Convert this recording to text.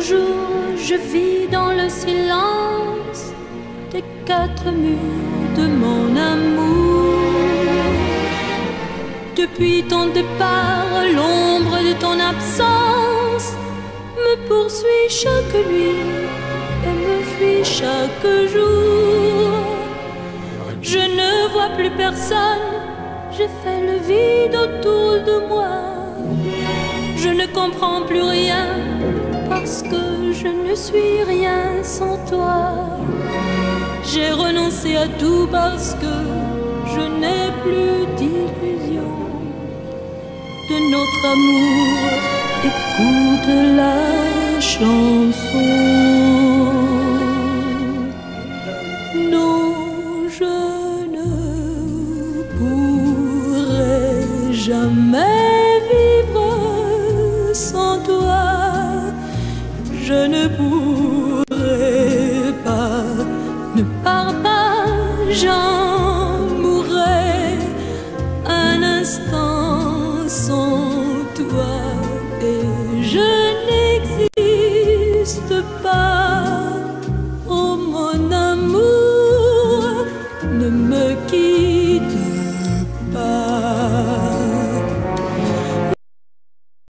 jour, je vis dans le silence des quatre murs de mon amour. Depuis ton départ, l'ombre de ton absence me poursuit chaque nuit et me fuit chaque jour. Je ne vois plus personne, j'ai fait le vide autour de moi. Je ne comprends plus rien parce que je ne suis rien sans toi. J'ai renoncé à tout parce que je n'ai plus d'illusion de notre amour. Écoute la chanson. Non, je ne pourrai jamais vivre sans toi, je ne pourrais pas, ne pars pas, j'en mourrai un instant sans toi et je n'existe pas. Oh mon amour, ne me quitte